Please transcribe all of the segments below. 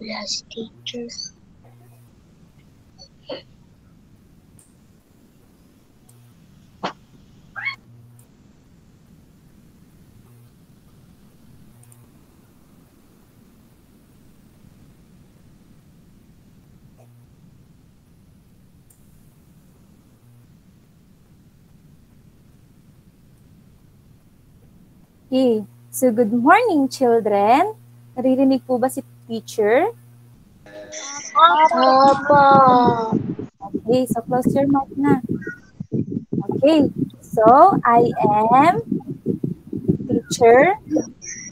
Yes, teacher. Okay. So, good morning, children. Naririnig po ba si teacher? Opo. Okay, so close your mouth na. Okay, so I am teacher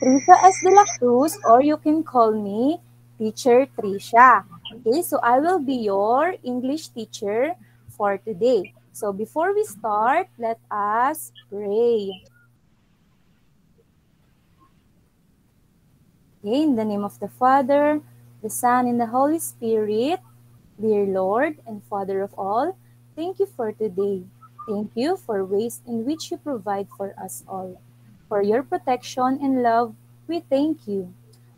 Trisha S. De La Cruz or you can call me teacher Trisha. Okay, so I will be your English teacher for today. So before we start, let us pray. Okay, in the name of the Father, the Son, and the Holy Spirit, dear Lord and Father of all, thank you for today. Thank you for ways in which you provide for us all. For your protection and love, we thank you.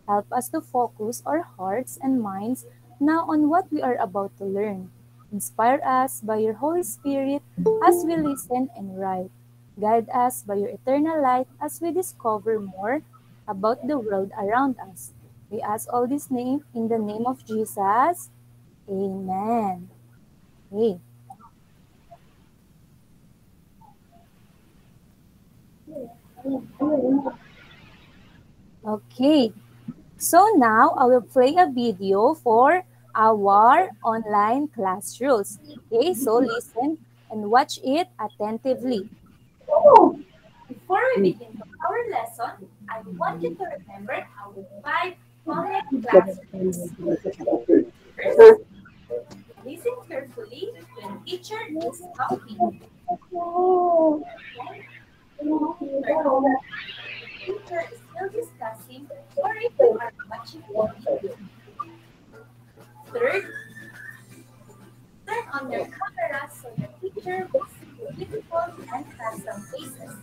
Help us to focus our hearts and minds now on what we are about to learn. Inspire us by your Holy Spirit as we listen and write. Guide us by your eternal light as we discover more about the world around us. We ask all this name in the name of Jesus. Amen. Okay. Okay. So now I will play a video for our online class rules. Okay, so listen and watch it attentively. Oh. Before we begin our lesson, I want you to remember how five online class rules. First, listen carefully when teacher is talking. Third, teacher is still discussing or if you are watching video. Third, turn on your camera so the teacher will see your beautiful and handsome faces.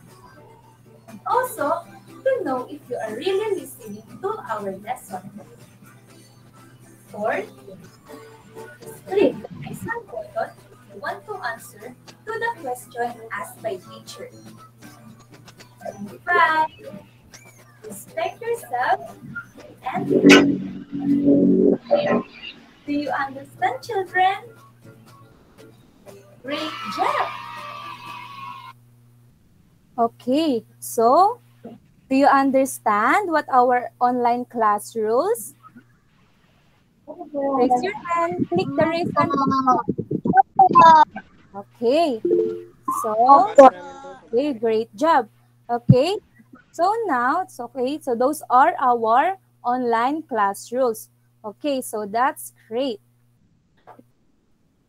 Also, to know if you are really listening to our lesson. Fourth, click the button you want to answer to the question asked by teacher. And five, respect yourself and do you understand children? Great job! Okay, so do you understand what our online class rules? Raise your hand, click the raise hand Okay, so, okay, great job. Okay, so now it's okay. So those are our online class rules. Okay, so that's great.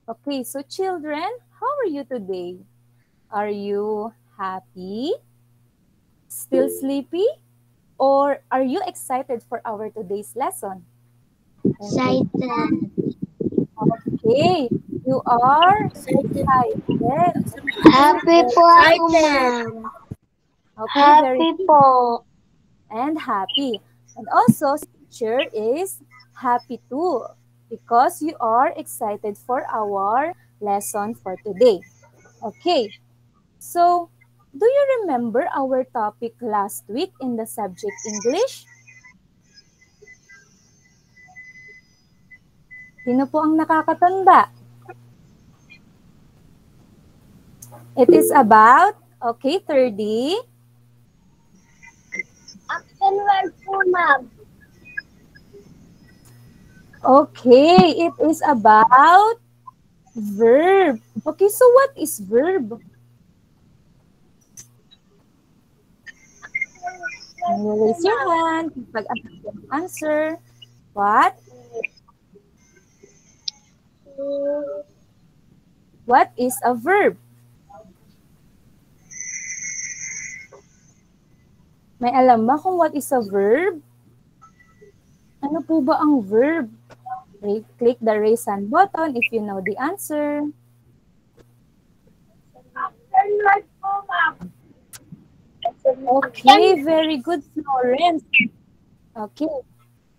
Okay, so children, how are you today? Are you happy? Still sleepy? Or are you excited for our today's lesson? Excited. Okay, you are excited. Happy po ako, ma'am. Okay, very Happy po. and happy. And also, teacher is happy too because you are excited for our lesson for today. Okay, so do you remember our topic last week in the subject English? Sino po ang nakakatanda? It is about, okay, 30. Action word po, ma'am. Okay, it is about verb. Okay, so what is verb? Can you raise your hand pag answer. What? What is a verb? May alam ba kung what is a verb? Ano po ba ang verb? Click the raise hand button if you know the answer. Word po, ma'am. Okay, very good, Florence. Okay.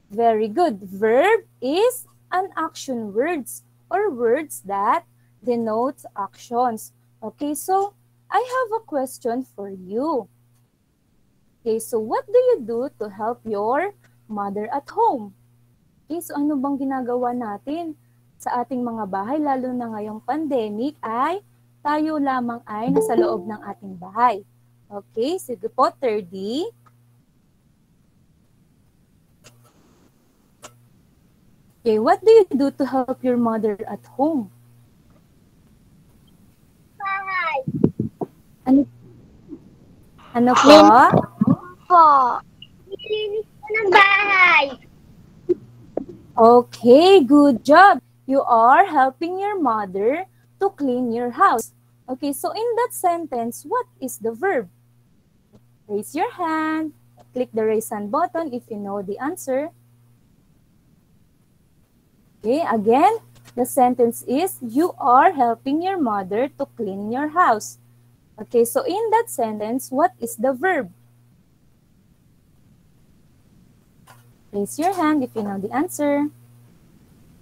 Very good. Verb is an action words or words that denotes actions. Okay, so I have a question for you. Okay, so what do you do to help your mother at home? Okay, so ano bang ginagawa natin sa ating mga bahay, lalo na ngayong pandemic, ay tayo lamang ay nasa loob ng ating bahay. Okay, sige po, 30. Okay, what do you do to help your mother at home? Bahay. Ano, ano po? Po. Nilinis ko ng bahay. Okay, good job. You are helping your mother to clean your house. Okay, so in that sentence, what is the verb? Raise your hand. Click the raise hand button if you know the answer. Okay, again, the sentence is you are helping your mother to clean your house. Okay, so in that sentence, what is the verb? Raise your hand if you know the answer.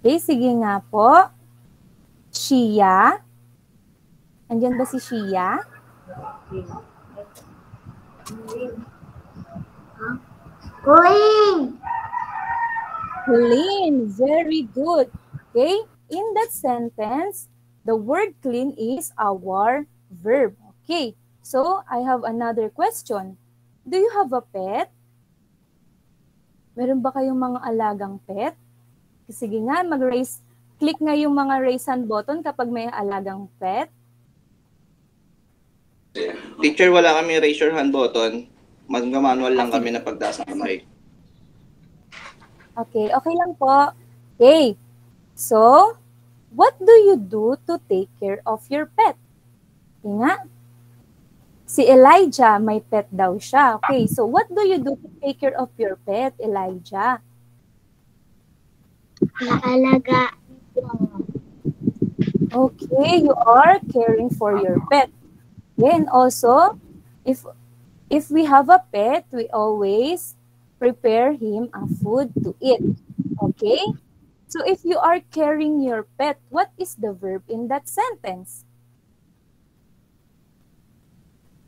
Okay, sige nga po. Shia. Andyan ba si Shia? Clean. Clean. Very good. Okay, in that sentence, the word clean is our verb. Okay, so I have another question. Do you have a pet? Meron ba kayong mga alagang pet? Sige nga, mag-raise, click nga yung mga raise hand button kapag may alagang pet. Teacher, wala kami raise your hand button. Mag-manual lang kami na pagtaas ng kamay. Okay, okay lang po. Okay. So, what do you do to take care of your pet? Okay nga. Si Elijah, may pet daw siya. Okay, so what do you do to take care of your pet, Elijah? Naalaga. Okay, you are caring for your pet. Then also, if if we have a pet, we always prepare him a food to eat. Okay? So if you are caring your pet, what is the verb in that sentence?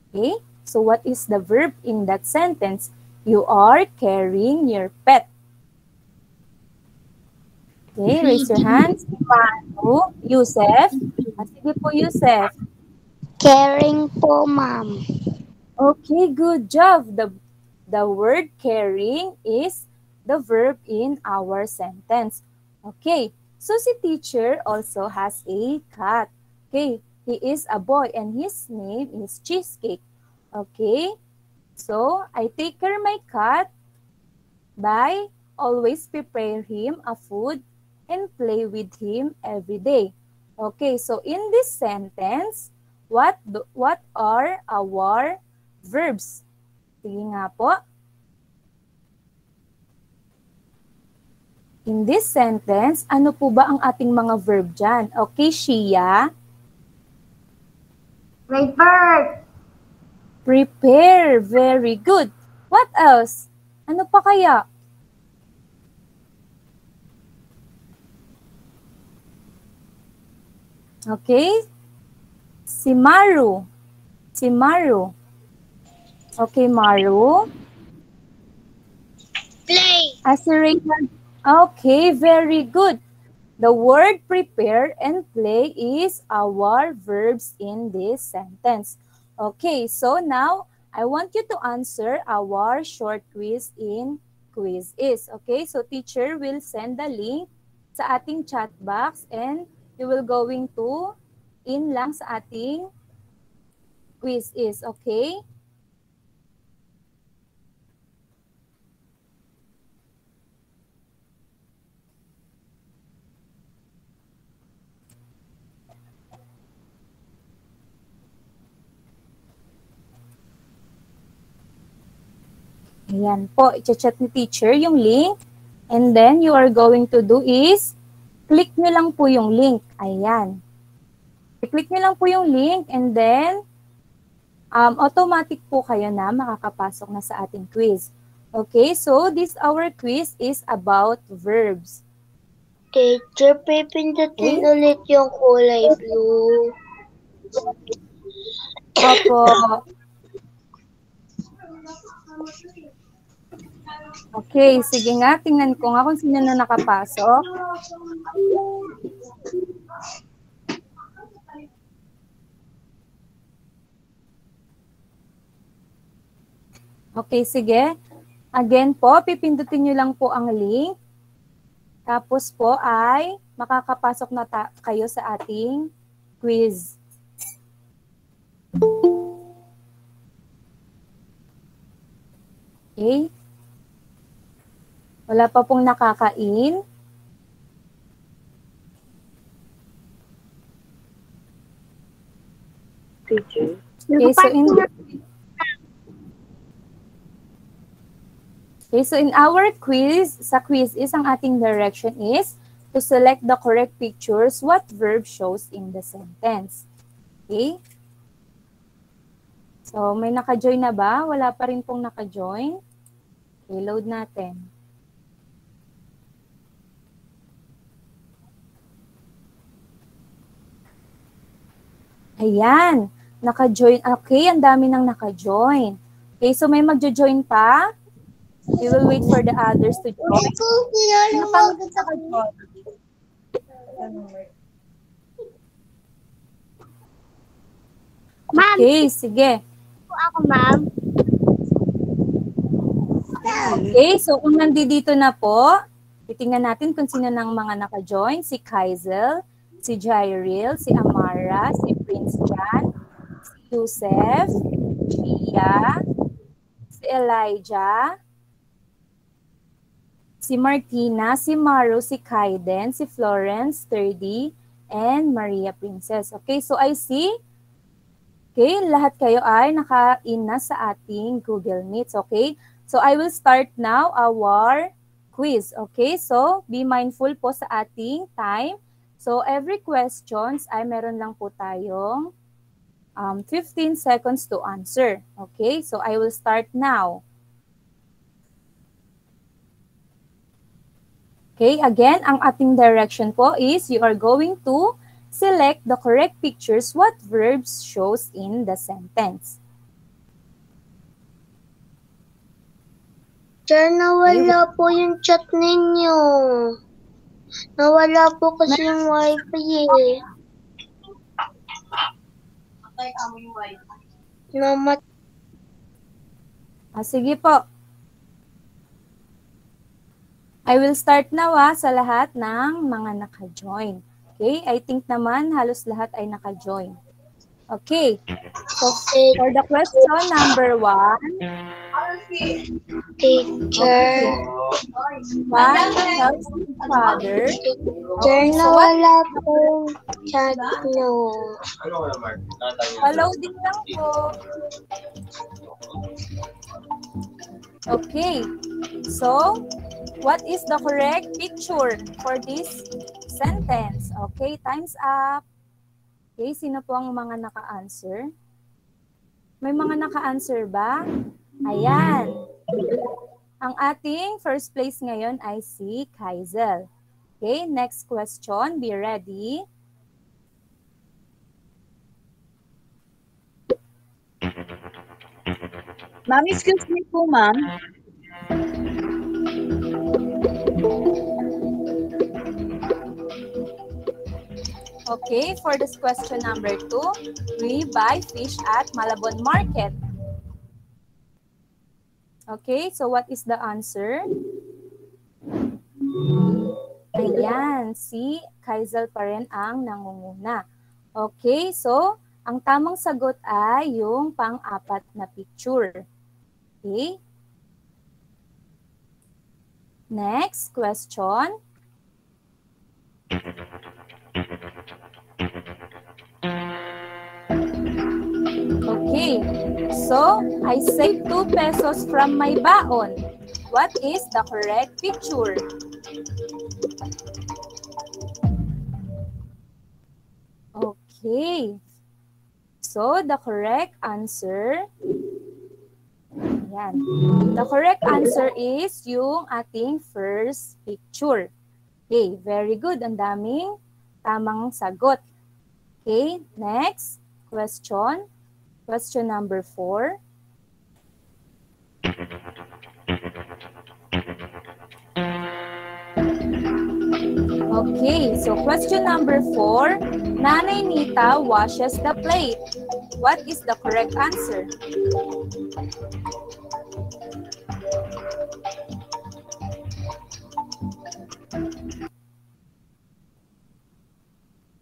Okay? So what is the verb in that sentence? You are caring your pet. Okay, raise your hands. Manu, Yusef. Ah, Sige po, Yusef. Caring po, ma'am. Okay, good job. The, the word caring is the verb in our sentence. Okay, so si teacher also has a cat. Okay, he is a boy and his name is Cheesecake. Okay, so I take care my cat by always prepare him a food and play with him every day. Okay, so in this sentence, what do, what are our verbs? Sige nga po. In this sentence, ano po ba ang ating mga verb dyan? Okay, Shia. Prepare. Prepare. Very good. What else? Ano pa kaya? Okay. Si Maru. Si Maru. Okay, Maru. Play. As a Rayhan. Okay, very good. The word prepare and play is our verbs in this sentence. Okay, so now I want you to answer our short quiz in quiz is. Okay, so teacher will send the link sa ating chat box and you will going to in lang sa ating quiz is. Okay? Ayan po, i-chat ni teacher yung link. And then, you are going to do is, click nyo lang po yung link. Ayan. I-click nyo lang po yung link and then, um, automatic po kayo na makakapasok na sa ating quiz. Okay, so this our quiz is about verbs. Teacher, pipindutin ulit yung kulay blue. Opo. Okay, sige nga, tingnan ko nga kung sino na nakapasok. Okay, sige. Again po, pipindutin nyo lang po ang link. Tapos po ay makakapasok na kayo sa ating quiz. Okay. Wala pa pong nakakain. Teacher. Okay, so in Okay, so in our quiz, sa quiz is ang ating direction is to select the correct pictures what verb shows in the sentence. Okay? So, may naka-join na ba? Wala pa rin pong naka-join. Okay, load natin. Ayan, naka-join. Okay, ang dami nang naka-join. Okay, so may magjo-join pa. We will wait for the others to join. Sino pang naka-join? Ma'am, Okay, sige. ako, ma'am. Okay, so kung nandito na po, titingnan natin kung sino ng mga naka-join. Si Kaizel, si Jairil, si Amara, si Prince John, si Yusef, Gia, si Elijah, si Martina, si Maru, si Kaiden, si Florence, Sturdy, and Maria Princess. Okay, so I see Okay, lahat kayo ay naka-in na sa ating Google Meets, okay? So I will start now our quiz, okay? So be mindful po sa ating time. So every questions ay meron lang po tayong um, 15 seconds to answer, okay? So I will start now. Okay, again, ang ating direction po is you are going to select the correct pictures what verbs shows in the sentence. Teacher, nawala po yung chat ninyo. Nawala po kasi yung wifi eh. Namat Ah, sige po. I will start now ah, sa lahat ng mga naka-join. Okay, I think naman halos lahat ay naka-join. Okay, so for the question number one, teacher. tells his father, Teacher, nawala po chat nyo. Follow din lang po. Okay. So, what is the correct picture for this sentence? Okay, time's up. Okay, sino po ang mga naka-answer? May mga naka-answer ba? Ayan. Ang ating first place ngayon ay si Kaizel. Okay, next question. Be ready. Ma'am, excuse me po, ma'am. Okay, for this question number two, we buy fish at Malabon Market. Okay, so what is the answer? Ayan, si Kaizel pa rin ang nangunguna. Okay, so ang tamang sagot ay yung pang-apat na picture. Okay? Next question. Okay, so I saved 2 pesos from my baon. What is the correct picture? Okay, so the correct answer Ayan. The correct answer is yung ating first picture. Okay, very good. Ang daming tamang sagot. Okay, next question. Question number four. Okay, so question number four. Nanay Nita washes the plate. What is the correct answer?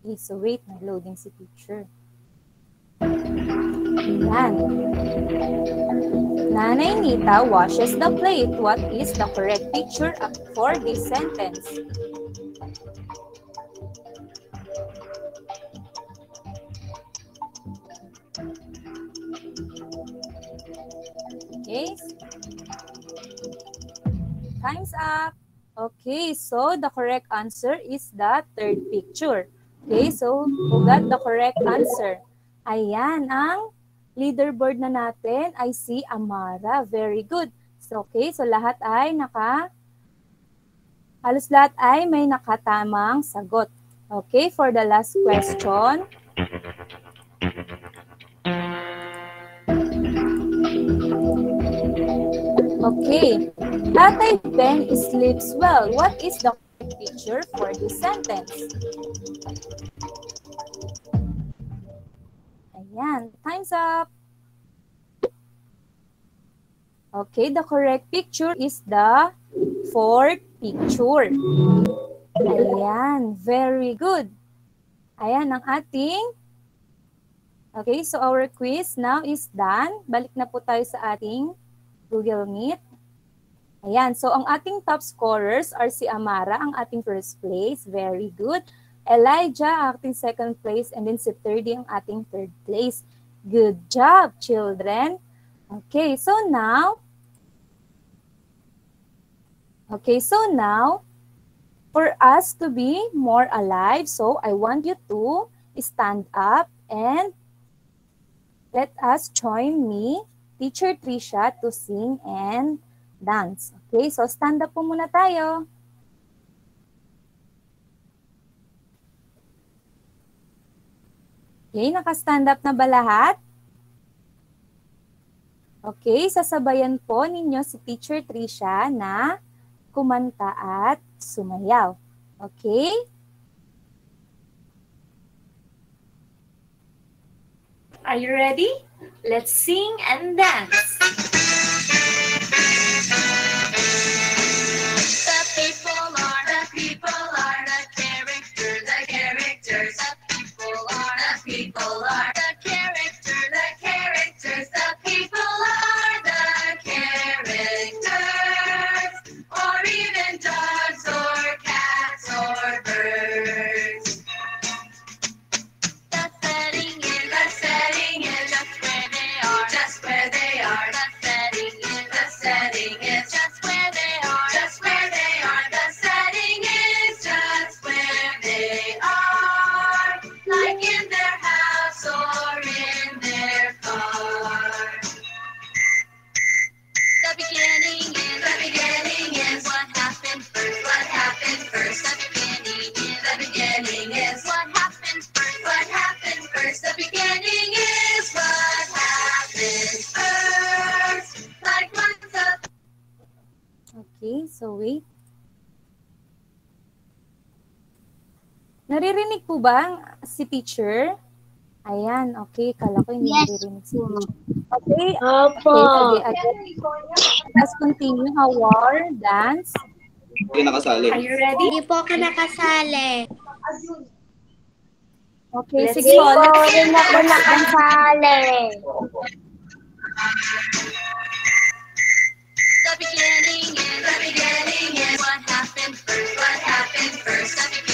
Okay, so wait, nag-loading si teacher. Yan. Nanay Nita washes the plate. What is the correct picture for this sentence? Okay. Time's up. Okay, so the correct answer is the third picture. Okay, so who got the correct answer? Ayan, ang leaderboard na natin ay si Amara. Very good. So, okay, so lahat ay naka, halos lahat ay may nakatamang sagot. Okay, for the last question. Okay, Tatay Ben sleeps well. What is the picture for this sentence? Ayan, time's up. Okay, the correct picture is the fourth picture. Ayan, very good. Ayan ang ating Okay, so our quiz now is done. Balik na po tayo sa ating Google Meet. Ayan, so ang ating top scorers are si Amara, ang ating first place. Very good. Elijah, ating second place. And then si Thirdy, ang ating third place. Good job, children. Okay, so now, okay, so now, for us to be more alive, so I want you to stand up and let us join me, Teacher Trisha, to sing and dance. Okay, so stand up po muna tayo. Okay, naka-stand up na ba lahat? Okay, sasabayan po ninyo si Teacher Trisha na kumanta at sumayaw. Okay? Are you ready? Let's sing and dance. Teacher? Ayan, okay. Kala ko hindi Yes naririnig si. Okay, Opo. okay. Again, let's continue our dance. Hindi nakasali. Are you ready? Hindi po ako nakasali. Okay, Let's sige Hindi po. po Let's rin ako nakasali. The beginning is the beginning is what happened first. What happened first? The beginning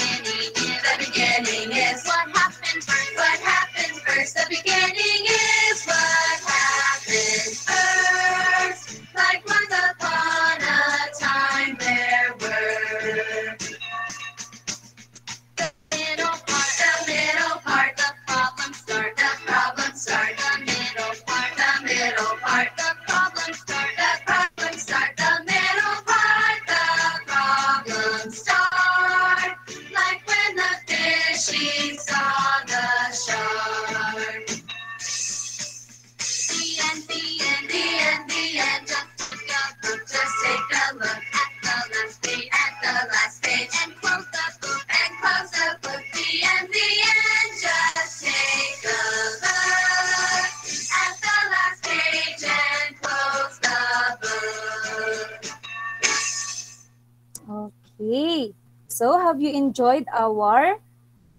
enjoyed our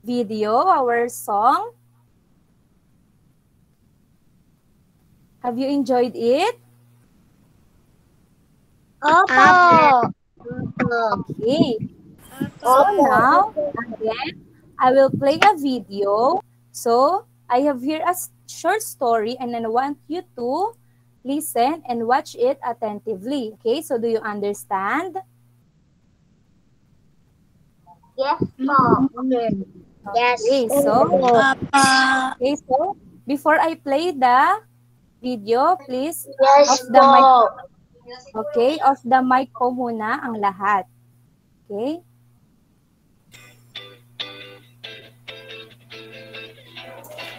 video, our song? Have you enjoyed it? Opo. Okay. So now, again, I will play a video. So, I have here a short story and I want you to listen and watch it attentively. Okay, so do you understand? Yes po. Yes. Okay, so, okay, so, before I play the video, please, Yes off the mic. Okay, off the mic po muna ang lahat. Okay?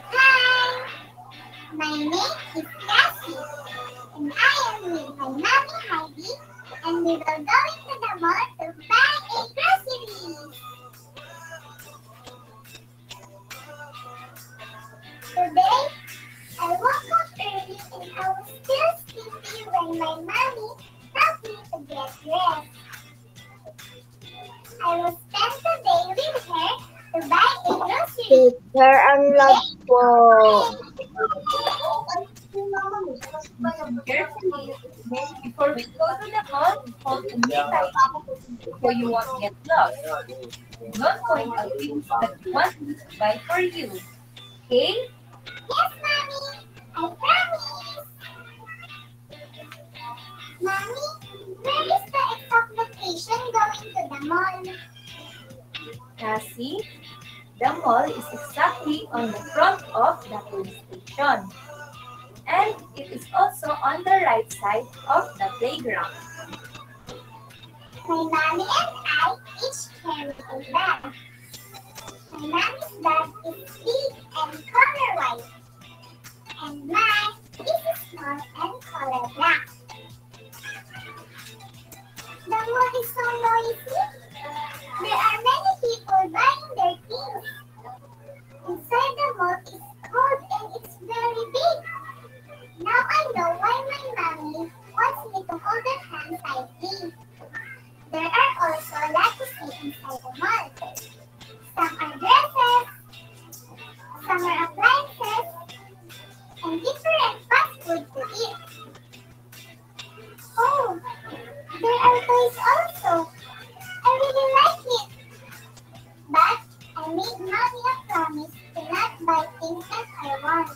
Hi, my name is Cassie, and I am with my mommy Heidi, and we will go into the mall to buy a groceries. Today, I woke up early and I was still sleepy when my mommy helped me to get dressed. I will spend the day with her to buy a grocery. Teacher, ang love po. Before we go to the mall, hold the tight so you won't get lost. Don't point out things that you want to buy for you. Okay? Yes, Mommy. I promise. Mommy, where is the going to the mall? Cassie, the mall is exactly on the front of the police station. And it is also on the right side of the playground. My mommy and I each carry a bag. My mommy's bag is big and color white. And mine is small and color black. The mall is so noisy. There are many people buying their things. Inside the mall is cold and it's very big. Now I know why my mommy wants me to hold her hand tightly. There are also lots to see inside the mall. Some are dresses, some are appliances, and different fast food to eat. Oh, there are toys also. I really like it. But I made mommy a promise to not buy things that I want.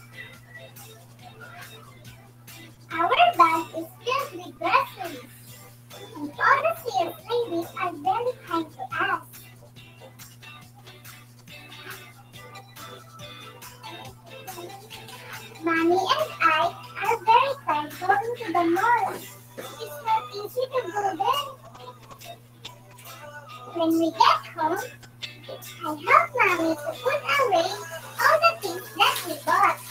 Our bag is filled with groceries. And all the sales ladies are very kind to us. Mommy and I are very going to the mall. It's not easy to go there. When we get home, I help Mommy to put away all the things that we bought.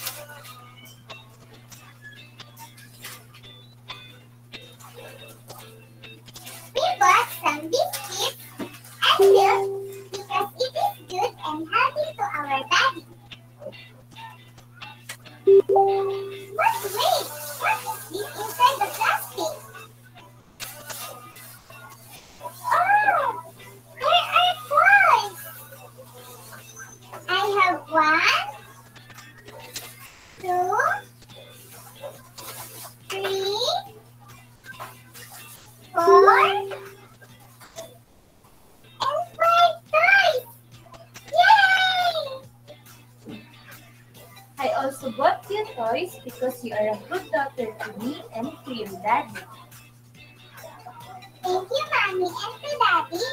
Thank you, Mommy and to Daddy.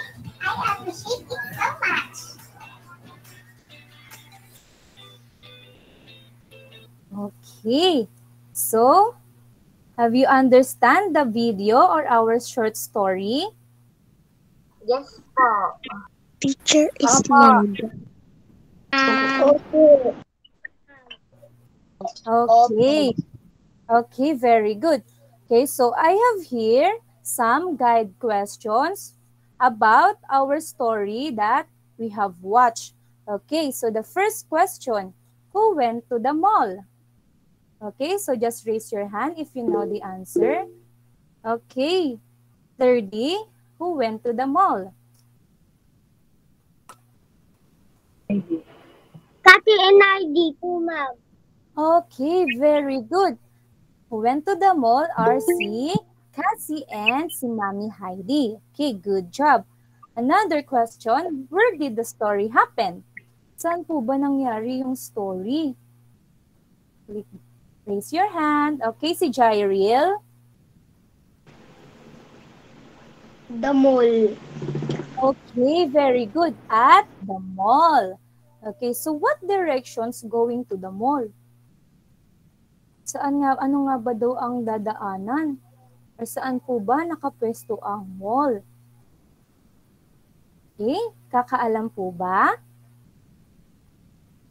I appreciate it so much. Okay. So, have you understand the video or our short story? Yes po. Teacher is Papa. Opo. Okay. Okay, very good. Okay, so I have here some guide questions about our story that we have watched. Okay, so the first question, who went to the mall? Okay, so just raise your hand if you know the answer. Okay, 30, who went to the mall? Cathy and Heidi po, ma'am. Okay, very good. Who went to the mall are si Cassie and si Mami Heidi. Okay, good job. Another question, where did the story happen? Saan po ba nangyari yung story? Raise your hand. Okay, si Jairil. The mall. Okay, very good. At the mall. Okay, so what directions going to the mall? Saan nga, ano nga ba daw ang dadaanan? Or saan po ba nakapwesto ang mall? Okay, kakaalam po ba?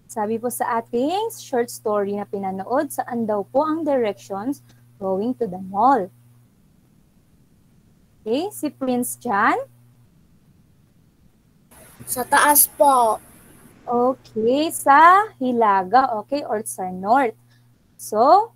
Sabi po sa ating short story na pinanood, saan daw po ang directions going to the mall? Okay, si Prince John. Sa taas po. Okay, sa Hilaga, okay, or sa North. So,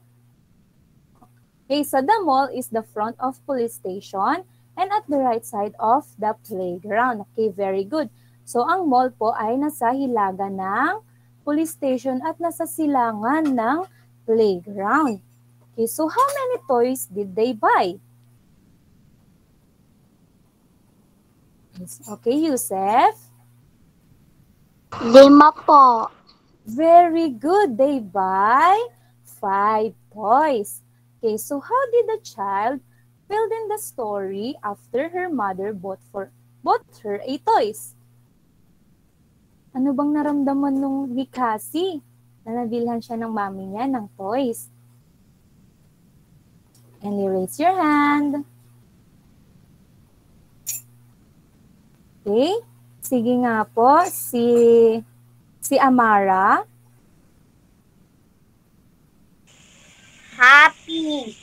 okay, so the mall is the front of police station and at the right side of the playground. Okay, very good. So, ang mall po ay nasa Hilaga ng police station at nasa silangan ng playground. Okay, so how many toys did they buy? Okay, Yusef. Lima po. Very good. They buy five toys. Okay, so how did the child filled in the story after her mother bought for bought her a toys? Ano bang naramdaman nung ni Cassie na nabilhan siya ng mami niya ng toys? And you raise your hand. Okay. Sige nga po, si si Amara. Happy.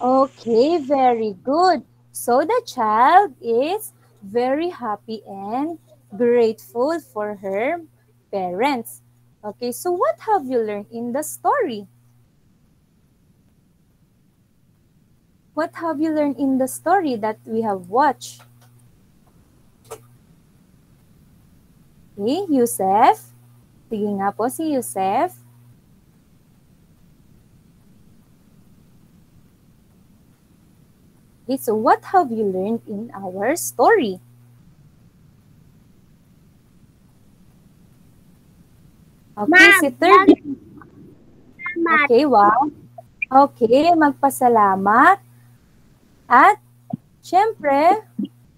Okay, very good. So the child is very happy and grateful for her parents. Okay, so what have you learned in the story? What have you learned in the story that we have watched? Okay, Yusef. Sige nga po si Yusef. Okay, so what have you learned in our story? Okay, Ma'am, si third. Salamat. Okay, wow. Okay, magpasalamat. At, syempre,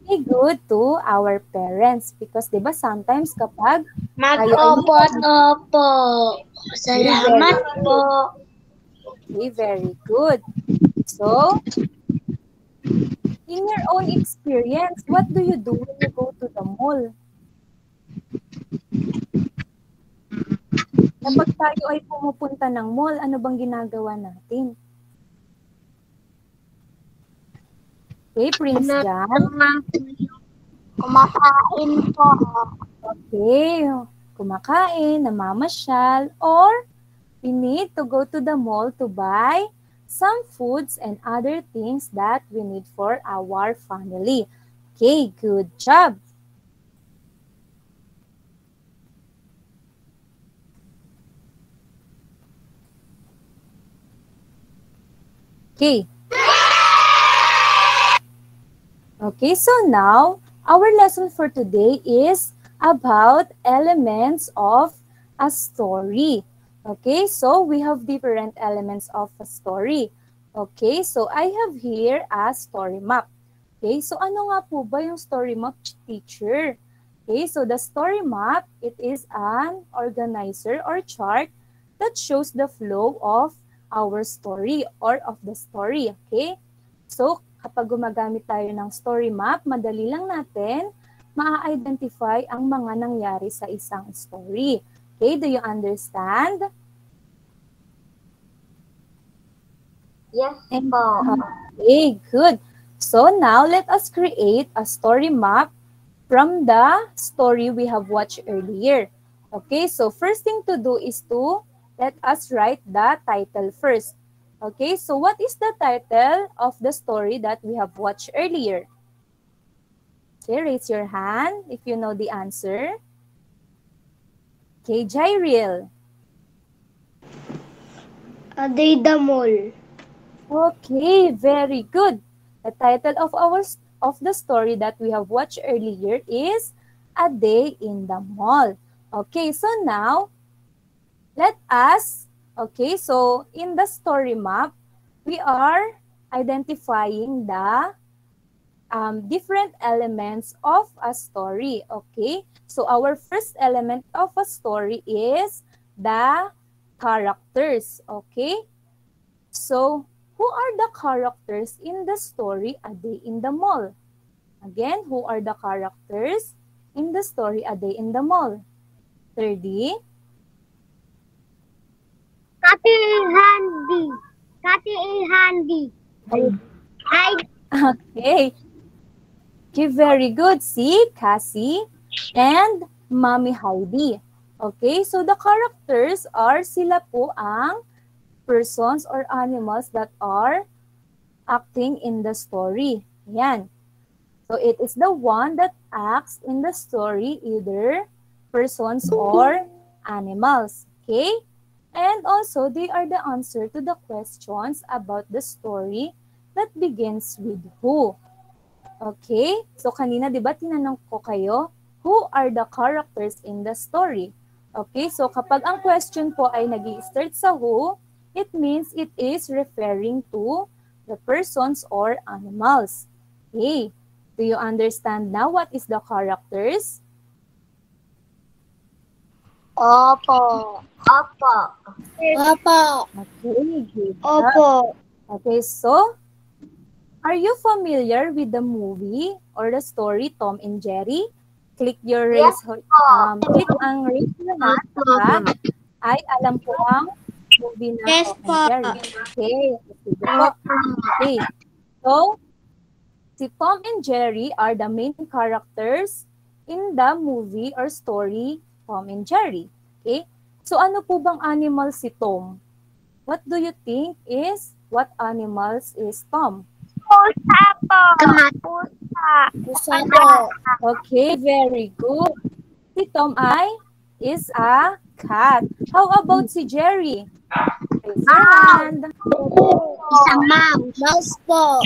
be good to our parents. Because, di ba, sometimes kapag Mag-opo-opo. Salamat po. Okay, very good. So, in your own experience, what do you do when you go to the mall? Kapag tayo ay pumupunta ng mall, ano bang ginagawa natin? Okay, Prince Jan. Kumakain po. Okay, kumakain, namamasyal, or we need to go to the mall to buy some foods and other things that we need for our family. Okay, good job. Okay. Okay, so now our lesson for today is about elements of a story. Okay, so we have different elements of a story. Okay, so I have here a story map. Okay, so ano nga po ba yung story map, teacher? Okay, so the story map, it is an organizer or chart that shows the flow of our story or of the story. Okay, so kapag gumagamit tayo ng story map, madali lang natin ma-identify ang mga nangyari sa isang story. Okay, do you understand? Yes po. Okay, good. So now let us create a story map from the story we have watched earlier. Okay, so first thing to do is to let us write the title first. Okay, so what is the title of the story that we have watched earlier? Okay, raise your hand if you know the answer. Okay, Jairil. A day the mall. Okay, very good. The title of our of the story that we have watched earlier is A Day in the Mall. Okay, so now let us okay, so in the story map, we are identifying the um, different elements of a story. Okay, so our first element of a story is the characters. Okay, so who are the characters in the story A Day in the Mall? Again, who are the characters in the story A Day in the Mall? 30. Kati Handy. Kati Handy. Hi. Okay. Okay, very good. See, Cassie and Mommy Heidi. Okay, so the characters are sila po ang persons or animals that are acting in the story. Yan. So it is the one that acts in the story, either persons or animals. Okay? And also, they are the answer to the questions about the story that begins with who. Okay? So kanina, di ba, tinanong ko kayo, who are the characters in the story? Okay? So kapag ang question po ay nag start sa who, it means it is referring to the persons or animals. Okay? Do you understand now what is the characters? Opo. Opo. Opo. Okay, good. Opo. Okay, so are you familiar with the movie or the story Tom and Jerry? Click your raise um click ang raise your hand kapag ay alam po ang movie na Yes Tom po. and Jerry. Okay, sige po. Okay. So, si Tom and Jerry are the main characters in the movie or story Tom and Jerry. Okay? So, ano po bang animal si Tom? What do you think is what animals is Tom? Pusa po. Pusa. Pusa po. Okay, very good. Si Tom ay is a cat. How about si Jerry? Hand. Isang mouse. Mouse po.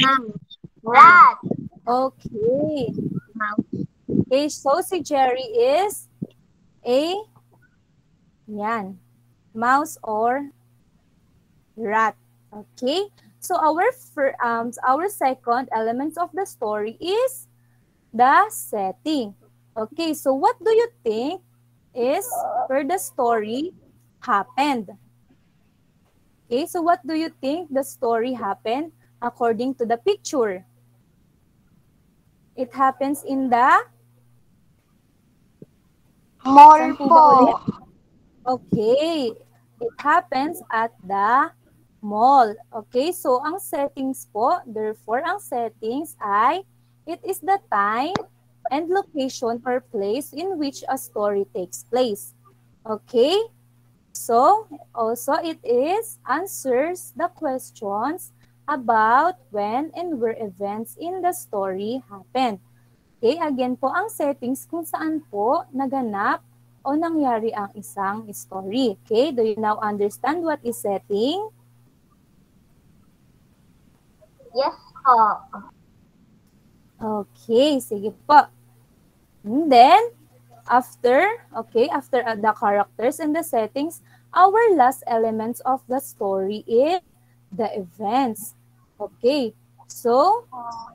Rat. Okay. Mouse. Okay, so si Jerry is a yan, mouse or rat. Okay? So our fir- um our second element of the story is the setting. Okay, so what do you think is where the story happened? Okay, so what do you think the story happened according to the picture? It happens in the Mall po po. ba ulit? Okay. It happens at the mall. Okay, so ang settings po, therefore ang settings ay it is the time and location or place in which a story takes place. Okay? So, also it is answers the questions about when and where events in the story happen. Okay, again po ang settings kung saan po naganap o nangyari ang isang story. Okay, do you now understand what is setting? Yes po. Okay, sige po. And then, after, okay, after uh, the characters and the settings, our last elements of the story is the events. Okay, so,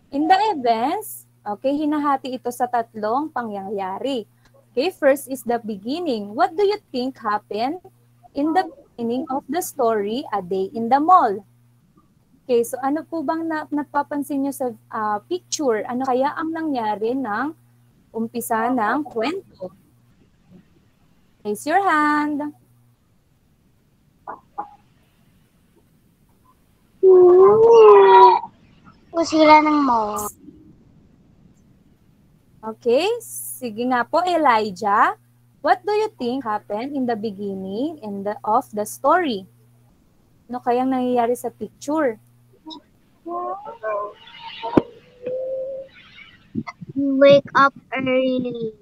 in the events, okay, hinahati ito sa tatlong pangyayari. Okay, first is the beginning. What do you think happened in the beginning of the story, A Day in the Mall? Okay, so ano po bang na, napapansin nyo sa ah, picture? Ano kaya ang nangyari ng umpisa ng kwento? Raise your hand. Po sila ng mall. Okay, sige nga po Elijah. What do you think happened in the beginning and the, of the story? Ano kayang nangyayari sa picture? We wake up early.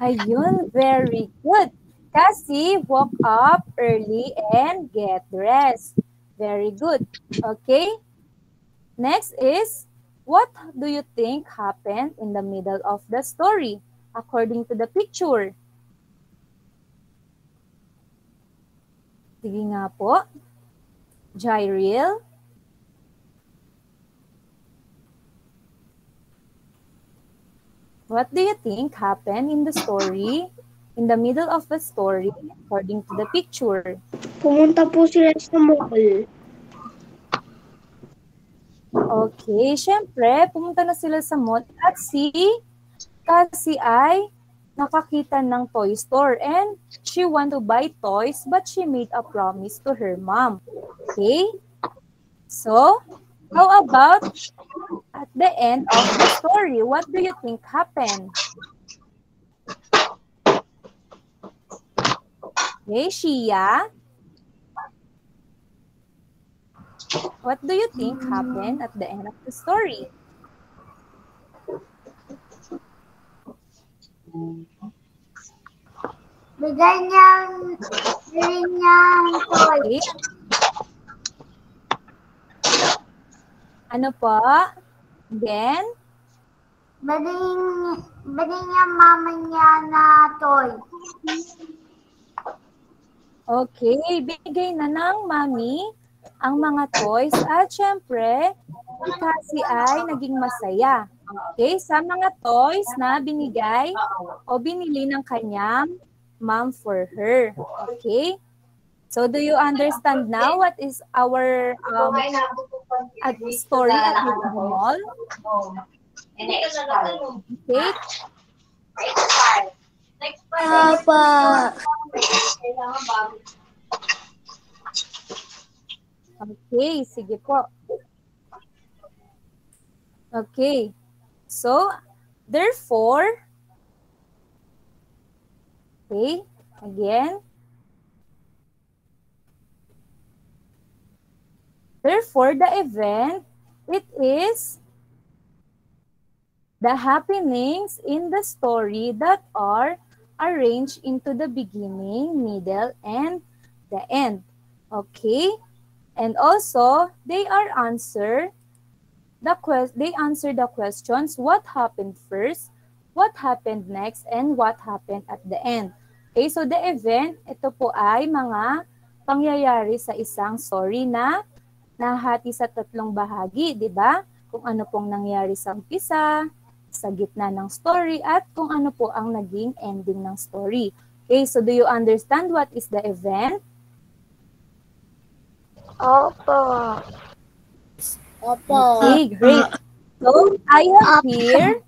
Ayun, very good. Cassie, woke up early and get dressed. Very good. Okay. Next is, what do you think happened in the middle of the story according to the picture? Sige nga po. Jairil. What do you think happened in the story, in the middle of the story, according to the picture? Pumunta po sila sa mall. Okay, syempre, pumunta na sila sa mall at si kasi ay nakakita ng toy store and she want to buy toys but she made a promise to her mom. Okay? So, how about at the end of the story? What do you think happened? Okay, Shia? What do you think happened at the end of the story? Bigay niyang, bigay niyang toy. Ano po? Then, Bading, bading niya mama niya na toy. okay, bigay na ng mami ang mga toys at syempre, kasi ay naging masaya. Okay, sa mga toys na binigay o binili ng kanyang mom for her. Okay? So do you understand now what is our um, at story at the mall? Okay? Papa. Okay, sige po. Okay. So, therefore, okay, again. Therefore, the event, it is the happenings in the story that are arranged into the beginning, middle, and the end. Okay? And also, they are answer the quest they answer the questions what happened first, what happened next, and what happened at the end. Okay, so the event, ito po ay mga pangyayari sa isang story na nahati sa tatlong bahagi, di ba? Kung ano pong nangyari sa umpisa, sa gitna ng story, at kung ano po ang naging ending ng story. Okay, so do you understand what is the event? Opo. Opo. Okay, great. So I have here.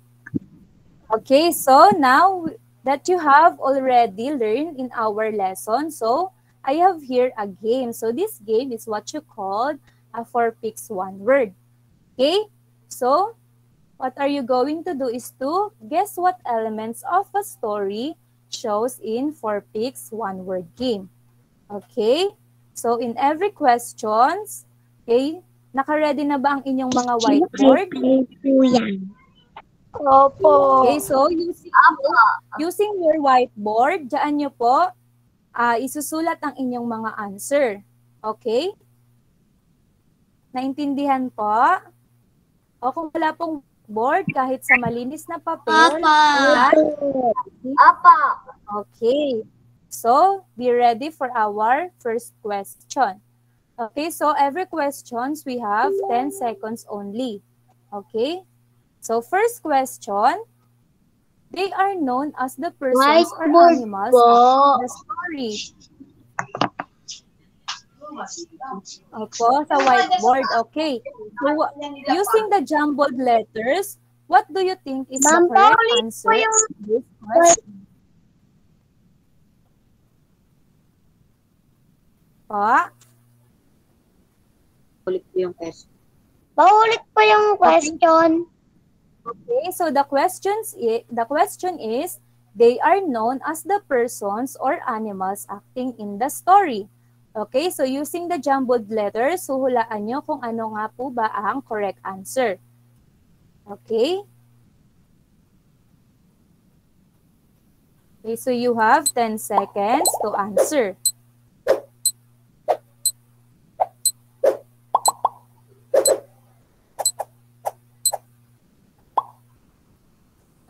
Okay, so now that you have already learned in our lesson, so I have here a game. So this game is what you call a four picks one word. Okay, so what are you going to do is to guess what elements of a story shows in four picks one word game. Okay, so in every questions, okay, Naka-ready na ba ang inyong mga whiteboard? Opo. Okay, so using, using your whiteboard, dyan nyo po ah, isusulat ang inyong mga answer. Okay? Naintindihan po? O kung wala pong board, kahit sa malinis na papel, Apa. at Apa. Okay. So, be ready for our first question. Okay, so every questions we have 10 seconds only. Okay? So, first question, they are known as the persons or animals of the story. Opo, sa whiteboard. Okay. So, using the jumbled letters, what do you think is the correct answer to this question? Pa? Ulit ko yung question. Paulit po yung question. Okay, so the questions the question is they are known as the persons or animals acting in the story. Okay, so using the jumbled letters, suhulaan nyo kung ano nga po ba ang correct answer. Okay? Okay, so you have 10 seconds to answer.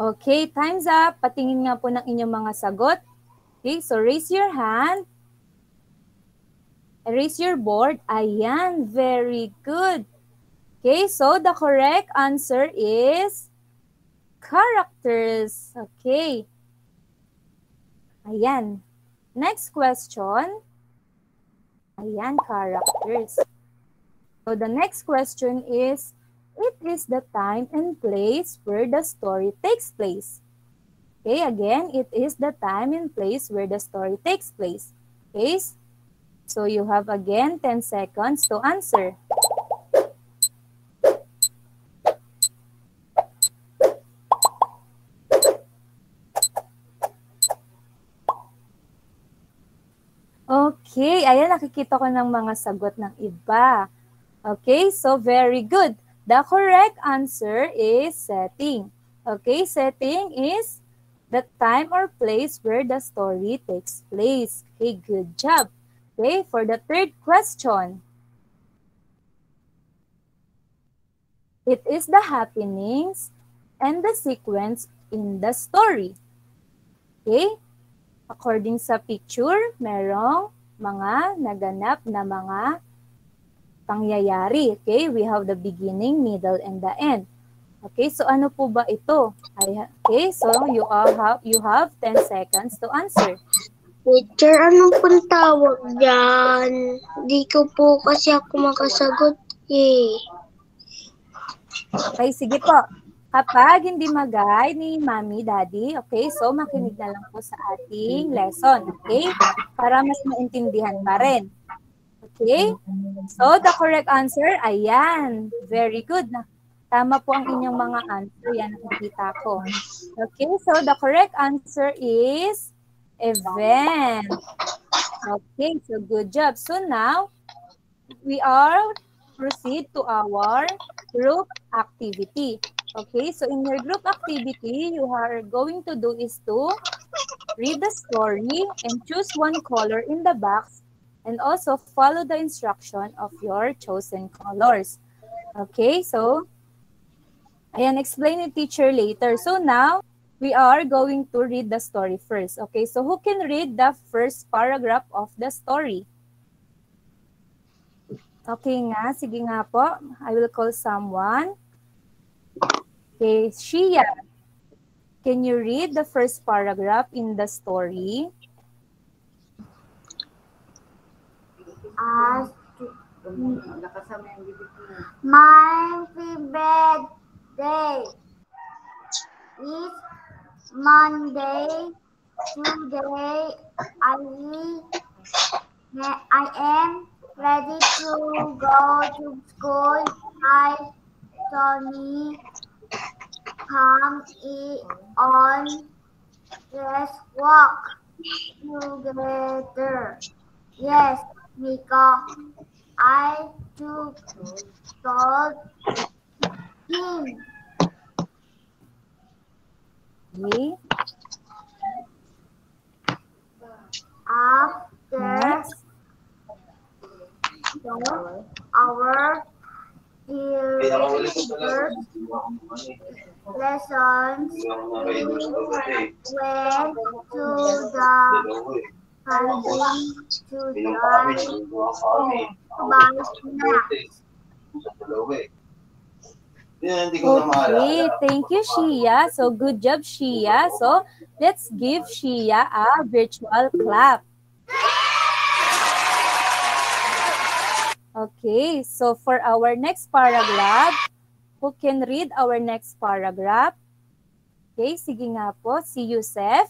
Okay, time's up. Patingin nga po ng inyong mga sagot. Okay, so raise your hand. Raise your board. Ayan, very good. Okay, so the correct answer is characters. Okay. Ayan. Next question. Ayan, characters. So the next question is, it is the time and place where the story takes place. Okay, again, it is the time and place where the story takes place. Okay, so you have again 10 seconds to answer. Okay, ayan nakikita ko ng mga sagot ng iba. Okay, so very good. The correct answer is setting. Okay, setting is the time or place where the story takes place. Okay, good job. Okay, for the third question. It is the happenings and the sequence in the story. Okay? According sa picture, merong mga naganap na mga pangyayari. Okay, we have the beginning, middle, and the end. Okay, so ano po ba ito? Ay- Okay, so you all have you have 10 seconds to answer. Teacher, anong pong tawag dyan? Di ko po kasi ako makasagot eh. Okay, sige po. Kapag hindi magay ni Mami, Daddy, okay, so makinig na lang po sa ating lesson, okay? Para mas maintindihan pa rin. Okay? So, the correct answer, ayan. Very good. Tama po ang inyong mga answer. Yan, nakikita ko. Okay, so the correct answer is event. Okay, so good job. So now, we are proceed to our group activity. Okay, so in your group activity, you are going to do is to read the story and choose one color in the box and also follow the instruction of your chosen colors. Okay, so ayan, explain the teacher later. So now, we are going to read the story first. Okay, so who can read the first paragraph of the story? Okay nga, sige nga po. I will call someone. Okay, Shia. Can you read the first paragraph in the story? As my favorite day is Monday. Today I I am ready to go to school. Hi, Tony. Come on. Let's walk together. Yes, Mika. I took told him. Okay. After the our first lessons, we went to the to try to buy snacks. Okay, thank you, Shia. So, good job, Shia. So, let's give Shia a virtual clap. Okay, so for our next paragraph, who can read our next paragraph? Okay, sige nga po, si Yusef.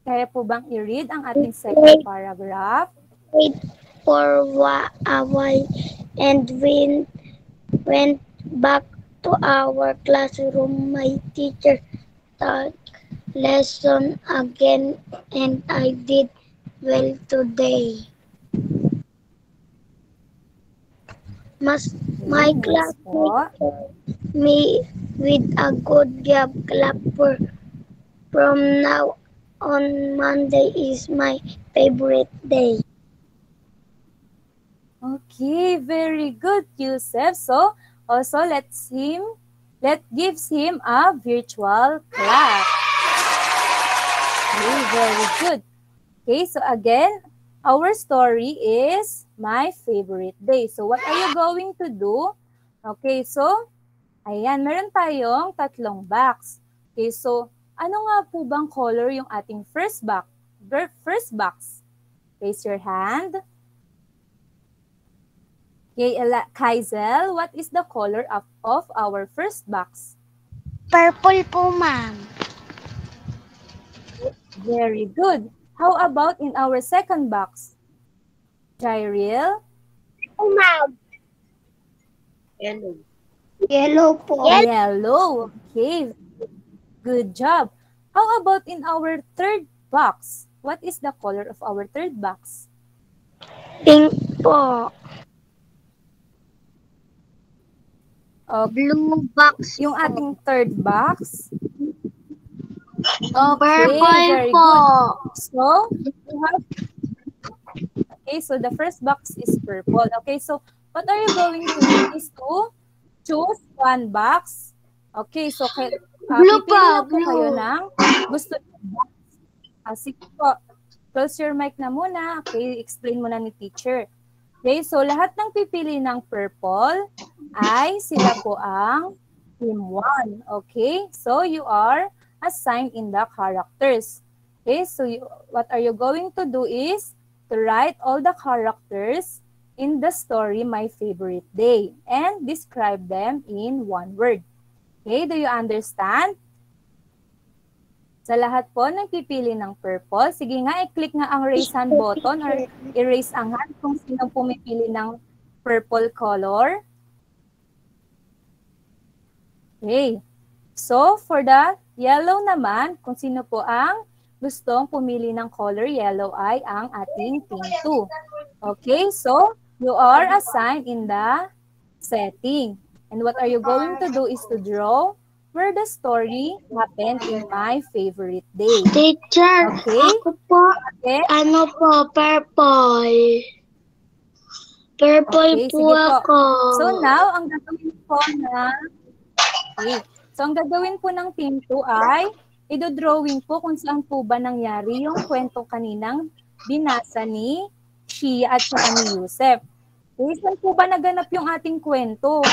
Kaya po bang i-read ang ating second paragraph? Wait for a while and when went back to our classroom. My teacher taught lesson again and I did well today. Mas my po. me with a good job clap for From now on, Monday is my favorite day. Okay, very good, Yusef. So, also let's him, let gives him a virtual clap. Okay, very good. Okay, so again, our story is my favorite day. So, what are you going to do? Okay, so, ayan, meron tayong tatlong box. Okay, so, ano nga po bang color yung ating first box? First box. Raise your hand. Okay, Kaizel, what is the color of, of our first box? Purple po, ma'am. Very good. How about in our second box? Jairil? Po, ma'am. Yellow. Yellow po. Yellow. Okay. Good job. How about in our third box? What is the color of our third box? Pink po. Okay. Blue box. Yung ating third box. Purple very po. good. So, you have Okay, so the first box is purple. Okay, so what are you going to do is to choose one box. Okay, so uh, Blue po blue. kayo ng gusto niyo. Ah, sige po. Close your mic na muna. Okay, explain muna ni teacher. Okay, so lahat ng pipili ng purple ay sila po ang team 1. Okay, so you are assigned in the characters. Okay, so you, what are you going to do is to write all the characters in the story My Favorite Day and describe them in one word. Okay, do you understand? Sa lahat po ng pipili ng purple, sige nga, i-click nga ang raise hand button or erase ang hand kung sino pumipili ng purple color. Okay. So, for the yellow naman, kung sino po ang gustong pumili ng color yellow ay ang ating team 2. Okay, so you are assigned in the setting. And what are you going to do is to draw where the story happened in my favorite day. Teacher, Okay. ako po, Okay? ano po, purple. Purple Okay, po sige po. ako. So now, ang gagawin po na okay. So ang gagawin po ng team 2 ay idodrawing po kung saan po ba nangyari yung kwento kaninang binasa ni Shia at saka ni Yusef. Okay, saan po ba naganap yung ating kwento?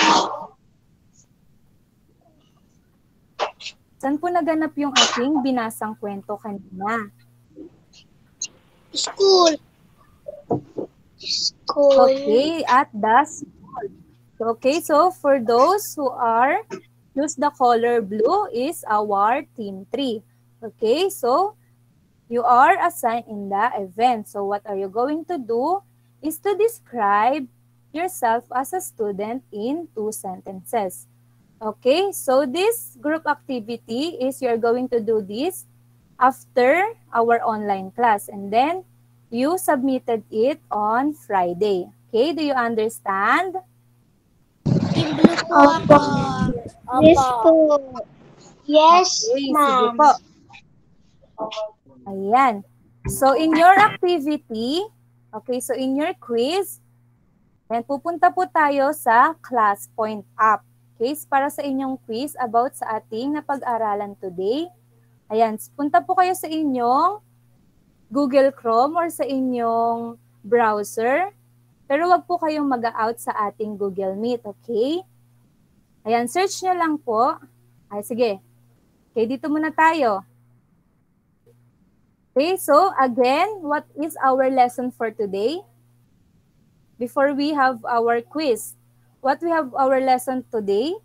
Saan po naganap yung ating binasang kwento kanina? School. School. Okay, at the school. Okay, so for those who are use the color blue is our team 3. Okay, so you are assigned in the event. So what are you going to do is to describe yourself as a student in two sentences. Okay, so this group activity is you're going to do this after our online class and then you submitted it on Friday. Okay, do you understand? Opo. Yes po. Yes, Okay, ma'am. po. Ayan. So, in your activity, okay, so in your quiz, then pupunta po tayo sa class point up. Okay, para sa inyong quiz about sa ating napag-aralan today. Ayan, punta po kayo sa inyong Google Chrome or sa inyong browser. Pero wag po kayong mag-out sa ating Google Meet, okay? Ayan, search nyo lang po. Ay, sige. Okay, dito muna tayo. Okay, so again, what is our lesson for today? Before we have our quiz, what we have our lesson today?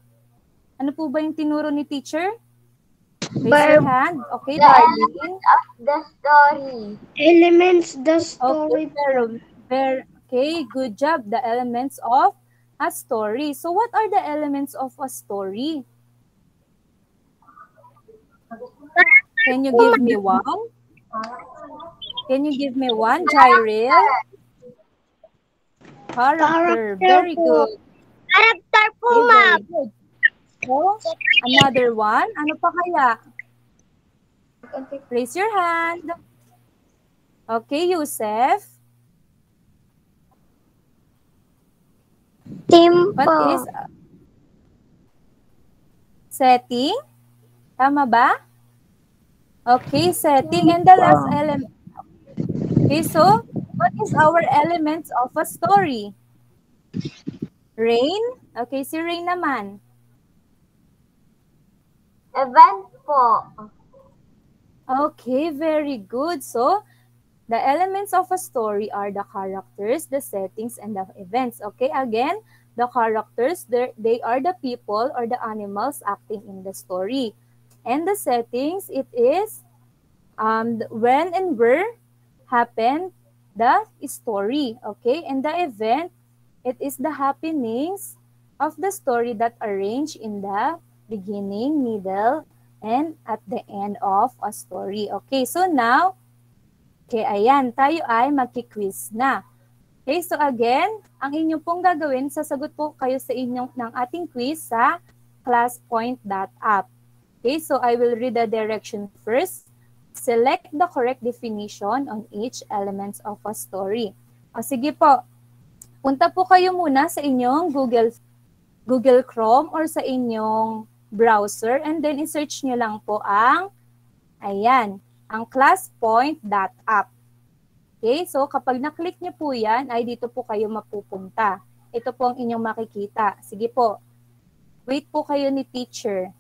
Ano po ba yung tinuro ni teacher? Raise your hand. Okay, Darlene. The story. Elements the Okay, story. very, very, okay, good job. The elements of a story. So what are the elements of a story? Can you give me one? Can you give me one, Jairil? Character. Very good. Character po, Okay, ma'am. So, another one. Ano pa kaya? Raise your hand. Okay, Yusef. Team What is setting? Tama ba? Okay, setting and the last element. Okay, so what is our elements of a story? Rain? Okay, si Rain naman. Event po. Okay, very good. So, the elements of a story are the characters, the settings, and the events. Okay, again, the characters, they're- the people or the animals acting in the story. And the settings, it is um, when and where happened the story. Okay, and the event, it is the happenings of the story that arranged in the beginning, middle, and at the end of a story. Okay, so now, okay, ayan, tayo ay magki-quiz na. Okay, so again, ang inyo pong gagawin, sasagot po kayo sa inyong ng ating quiz sa classpoint.app. Okay, so I will read the direction first. Select the correct definition on each elements of a story. O sige po, punta po kayo muna sa inyong Google Google Chrome or sa inyong browser and then i-search nyo lang po ang, ayan, ang classpoint.app. Okay, so kapag na-click nyo po yan, ay dito po kayo mapupunta. Ito po ang inyong makikita. Sige po, wait po kayo ni teacher.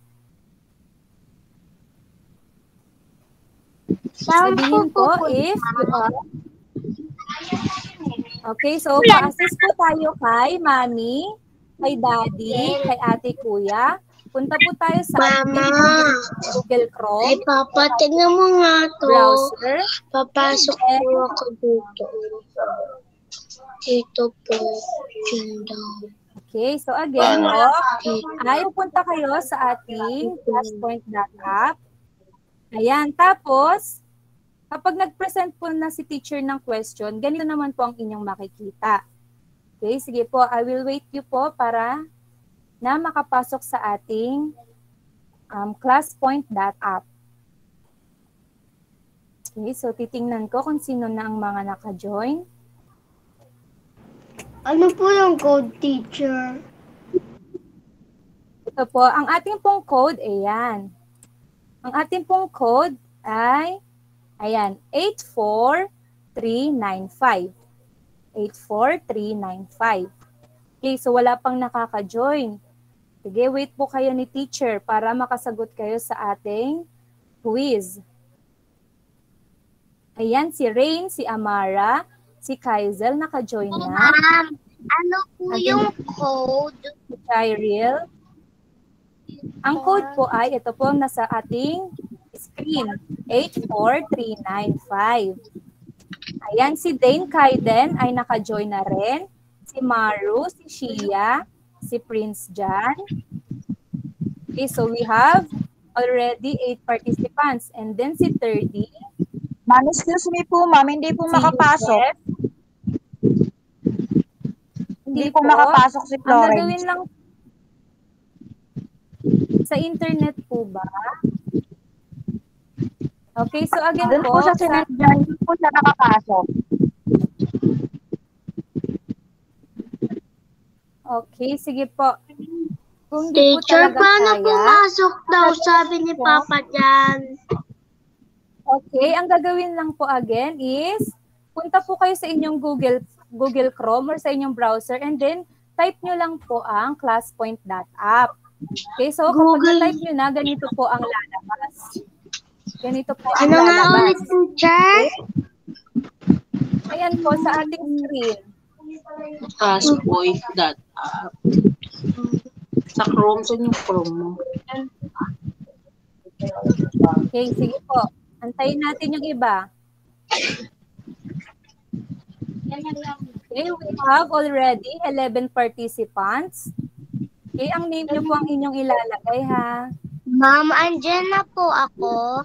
Sabihin po if you are... Okay, so pa-assist po tayo kay mami, kay daddy, kay ate kuya. Punta po tayo sa Mama. Google Ay, Chrome Papa, tingnan mo nga to. browser. Papasok po ako dito. Dito po. Okay, so again Dito. ay pupunta kayo sa ating classpoint.app. Ayan, tapos, kapag nag-present po na si teacher ng question, ganito naman po ang inyong makikita. Okay, sige po, I will wait you po para na makapasok sa ating um, classpoint.app. Okay, so titingnan ko kung sino na ang mga naka-join. Ano po yung code teacher? Ito po, ang ating pong code, ayan. Ang ating pong code ay, ayan, 84395. 84395. Okay, so wala pang nakaka-join. Sige, wait po kayo ni teacher para makasagot kayo sa ating quiz. Ayan, si Rain, si Amara, si Kaizel, naka-join na. Ma'am, ano po Again. yung code? Si Tyrell. Ang code po ay ito po nasa ating screen. 84395. Ayan, si Dane Kaiden ay naka-join na rin. Si Maru, si Shia, si Prince John. Okay, so we have already eight participants. And then si 30, Ma'am, excuse me po, ma'am. Hindi po si makapasok. Yusef. Hindi po makapasok si Ang Florence. gagawin lang sa internet po ba? Okay, so again Doon po, po sa sa, sinadyan, hindi po siya nakapasok. okay, sige po. Kung di po Teacher, talaga paano kaya, pumasok daw? Sabi ni Papa dyan. okay, ang gagawin lang po again is, punta po kayo sa inyong Google Google Chrome or sa inyong browser and then type nyo lang po ang classpoint.app. Okay, so kapag Google. na-type nyo na, ganito po ang lalabas. Ganito po ang Ano nga ulit, teacher? Ayan po sa ating screen. Passboy.app. Sa Chrome, sa yung Chrome mo. Okay, sige po. Antayin natin yung iba. Okay, we have already 11 participants. Okay, ang name niyo po ang inyong ilalagay ha. Ma'am, andyan na po ako.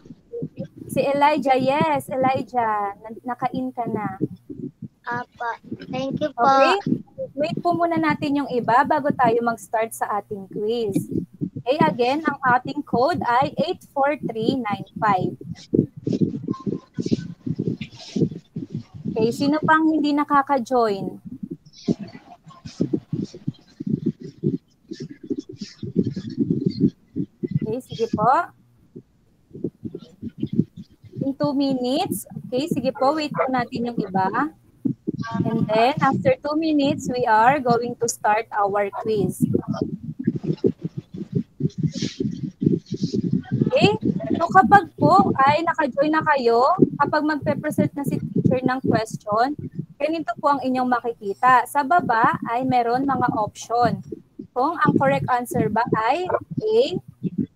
Si Elijah, yes, Elijah, na- naka-in ka na. Apa. Thank you po. Okay? Wait po muna natin yung iba bago tayo mag-start sa ating quiz. Okay, again, ang ating code ay 84395. Okay, sino pang hindi nakaka-join? Okay, sige po. In two minutes. Okay, sige po, wait po natin yung iba. And then, after two minutes, we are going to start our quiz. Okay? So kapag po ay naka-join na kayo, kapag magpe-present na si teacher ng question, ganito po ang inyong makikita. Sa baba ay meron mga option. Kung ang correct answer ba ay A,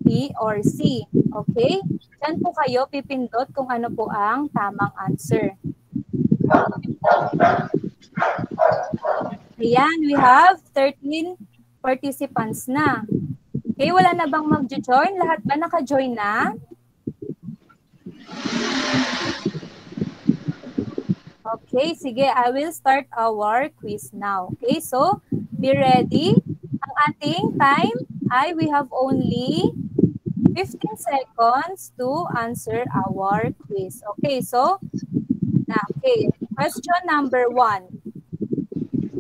B, or C. Okay? Diyan po kayo pipindot kung ano po ang tamang answer. Ayan, we have 13 participants na. Okay, wala na bang mag-join? Lahat ba naka-join na? Okay, sige, I will start our quiz now. Okay, so be ready. Ang ating time ay we have only 15 seconds to answer our quiz. Okay, so, na, okay, question number one.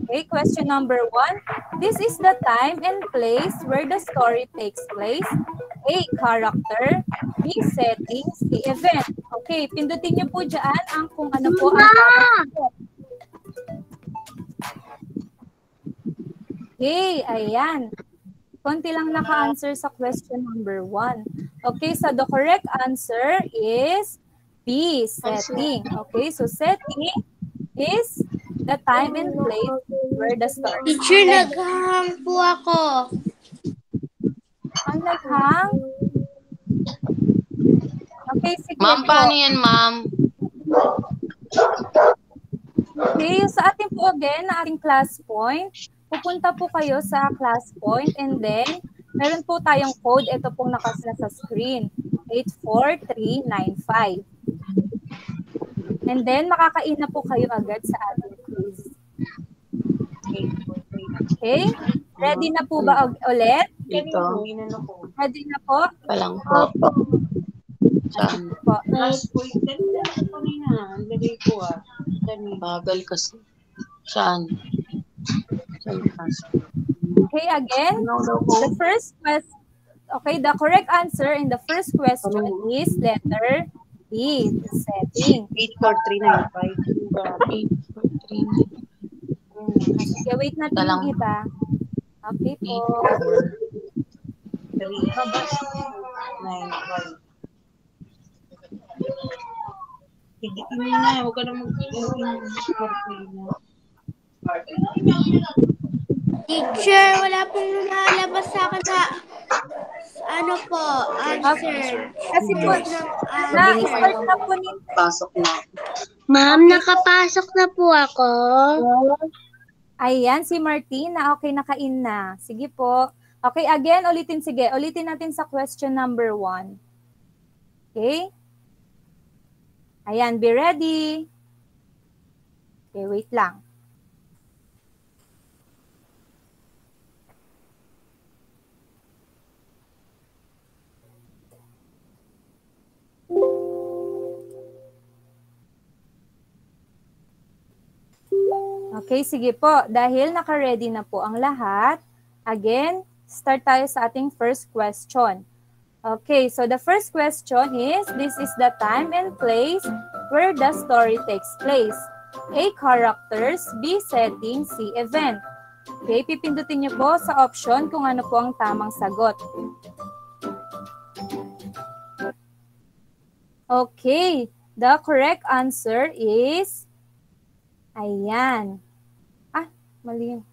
Okay, question number one. This is the time and place where the story takes place. A, character. B, setting. C, event. Okay, pindutin niyo po dyan ang kung ano po ang. Okay, ayan. Konti lang naka-answer sa question number one. Okay, so the correct answer is B, setting. Okay, so setting is the time and place where the story Teacher, naghahang po ako. Ang naghang. Okay, sige Ma'am, paano yan, ma'am? Okay, sa ating po again, na ating class point, pupunta po kayo sa class point and then meron po tayong code. Ito pong nakasla sa screen. 84395. And then, makakain na po kayo agad sa ating quiz. Okay? Ready na po ba ag- ulit? Dito. Ready na po? Palang po. Saan? po. Bagal kasi. Saan? Okay, again, the first question, okay, the correct answer in the first question is letter B, the setting. 84395. Okay, wait natin yung iba. Okay po. Higitin mo na, huwag ka na mag Teacher, wala pong lumalabas sa akin sa ano po, answer. Kasi po, na-start na po ni Pasok na. Ma'am, nakapasok na po ako. Ayan, si Martina. Okay, nakain na. Sige po. Okay, again, ulitin. Sige, ulitin natin sa question number one. Okay? Ayan, be ready. Okay, wait lang. Okay, sige po. Dahil naka-ready na po ang lahat, again, start tayo sa ating first question. Okay, so the first question is, this is the time and place where the story takes place. A. Characters. B. Setting. C. Event. Okay, pipindutin niyo po sa option kung ano po ang tamang sagot. Okay, the correct answer is, ayan. Ah, mali yun.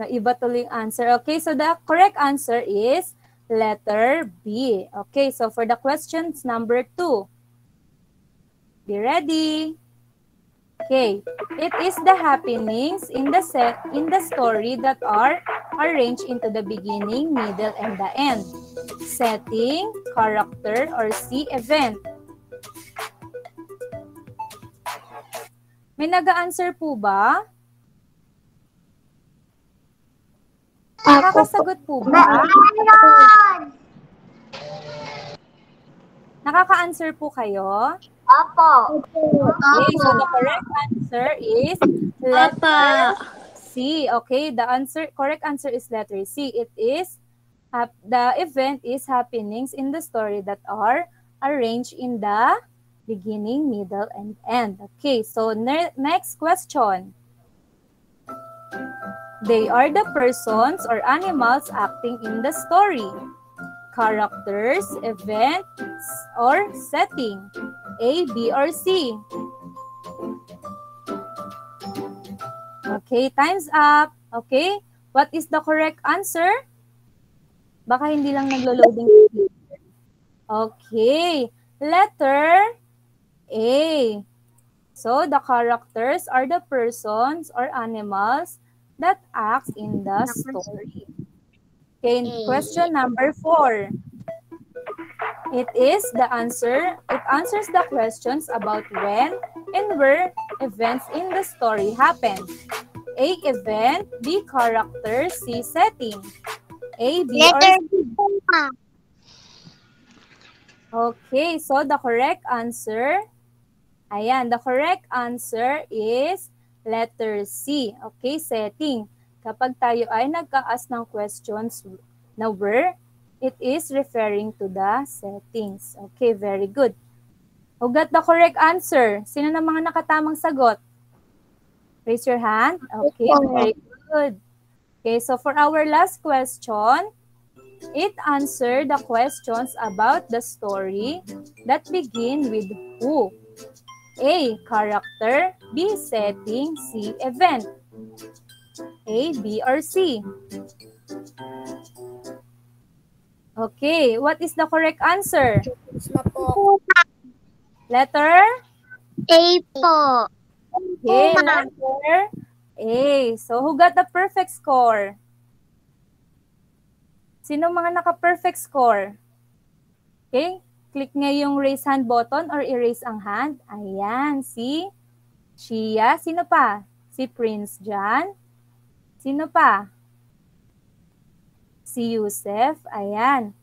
Naiba tuloy yung answer. Okay, so the correct answer is letter B. Okay, so for the questions number two, be ready. Okay, it is the happenings in the set in the story that are arranged into the beginning, middle, and the end. Setting, character, or C event. May nag-answer po ba? Nakakasagot po ba? Meron! Nakaka-answer po kayo? Opo. Okay, so the correct answer is letter C. Okay, the answer correct answer is letter C. It is the event is happenings in the story that are arranged in the beginning, middle, and end. Okay, so ne- next question. They are the persons or animals acting in the story. Characters, events, or setting. A, B, or C? Okay, time's up. Okay, what is the correct answer? Baka hindi lang naglo-loading. Okay, letter A. So, the characters are the persons or animals that act in the story. Okay, question number four. It is the answer, it answers the questions about when and where events in the story happen. A, event, B, character, C, setting. A, B, or Letter C. D po. Okay, so the correct answer, ayan, the correct answer is letter C. Okay, setting. Kapag tayo ay nagka-ask ng questions na where, it is referring to the settings. Okay, very good. Who got the correct answer? Sino na mga nakatamang sagot? Raise your hand. Okay, very good. Okay, so for our last question, it answered the questions about the story that begin with who. A. Character. B. Setting. C. Event. A, B, or C? Okay, what is the correct answer? Letter? A po. Okay, letter A. So, who got the perfect score? Sino mga naka-perfect score? Okay, click nga yung raise hand button or erase ang hand. Ayan, si Shia. Sino pa? Si Prince John. Sino pa? Si Yusef. Ayan.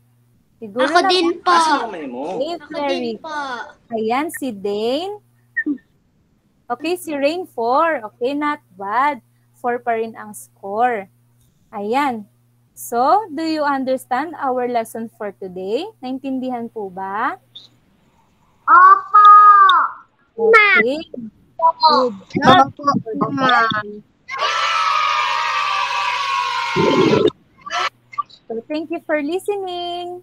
Siguro Ako na- din po. Okay, Ako din po. Ayan, si Dane. Okay, si Rain 4. Okay, not bad. 4 pa rin ang score. Ayan. So, do you understand our lesson for today? Naintindihan po ba? Opo. Okay. Good job. Good. So, thank you for listening.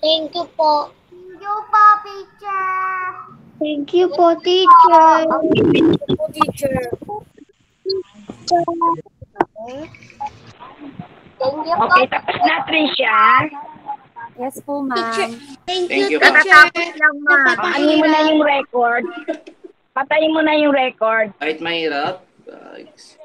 Thank you po. Thank you po, teacher. Thank you po, teacher. Thank you po. Okay, tapos na, Tricia. Yes po, ma'am. Thank, Thank you, you po. teacher. lang, ma. Patayin mo na yung record. Patayin mo na yung record. Kahit mahirap, guys.